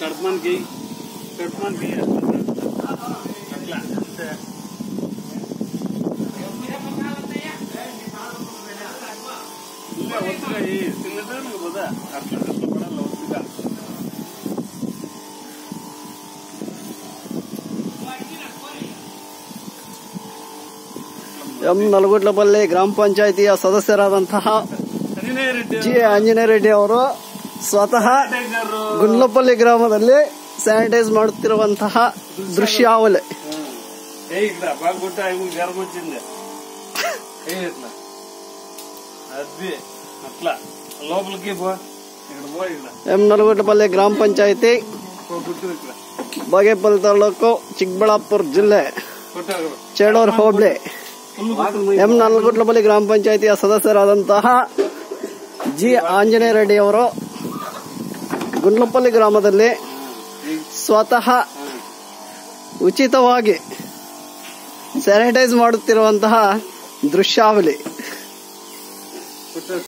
ಕಡ್ಮನ್ ಗೈ ಕಡ್ಮನ್ ಗೈ ಅಟ್ಲ ಅಷ್ಟೇ ಇಲ್ಲ ಒತ್ತಿಗ ಈ ತಿನ್ನದ ಬದ ಅರ್ಥ ಕಷ್ಟಪಡಲ್ಲ ಒತ್ತಿಗ ಎಂ ನಲಗುಡ್ಲಪಲ್ಲಿ ಗ್ರಾಮ ಪಂಚಾಯಿತಿಯ ಸದಸ್ಯರಾದಂತಹ ಸರಿನೇ ರೆಡ್ಡಿ ಜಿ ಆಂಜನೇಯ ರೆಡ್ಡಿ ಅವರು ಸ್ವತಃ ಗುಂಡ್ಲಪಲ್ಲಿ ಗ್ರಾಮದಲ್ಲಿ ಸ್ಯಾನಿಟೈಸ್ ಮಾಡುತ್ತಿರುವಂತಹ ದೃಶ್ಯಾವಲೆ ಎಂ ನಲಗುಂಟಪಲ್ಲಿ ಗ್ರಾಮ ಪಂಚಾಯತಿ ಬಾಗೇಪಲ್ ತಾಲೂಕು ಚಿಕ್ಕಬಳ್ಳಾಪುರ ಜಿಲ್ಲೆ. ಚೇಳೂರು ಹೋಬಳಿ. ಎಂ ನಲ್ಗುಟ್ಲಪಲ್ಲಿ ಗ್ರಾಮ ಪಂಚಾಯತಿಯ ಸದಸ್ಯರಾದಂತಹ ಜಿ. ಆಂಜನೇಯ ರೆಡ್ಡಿ ಅವರು ಗುಂಡ್ಲಪಲ್ಲಿ ಗ್ರಾಮದಲ್ಲಿ ಸ್ವತಃ ಉಚಿತವಾಗಿ ಸ್ಯಾನಿಟೈಸ್ ಮಾಡುತ್ತಿರುವಂತಹ ದೃಶ್ಯಾವಳಿ.